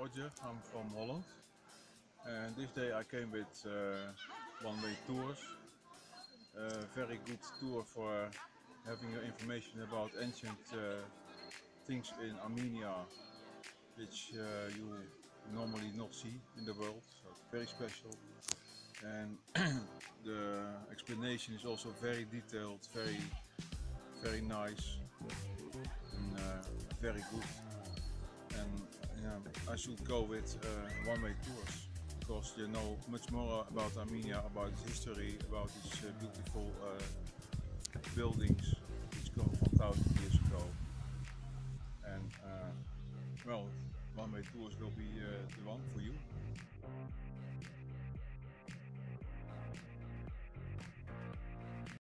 Roger, I'm from Holland. And this day I came with uh, one-way tours. A very good tour for having information about ancient uh, things in Armenia, which uh, you normally not see in the world. So it's very special. And the explanation is also very detailed, very, very nice, and uh, very good. And I should go with uh, one-way tours because you know much more about Armenia, about its history, about its uh, beautiful uh, buildings which come from thousand years ago. And well, one-way tours will be the one for you.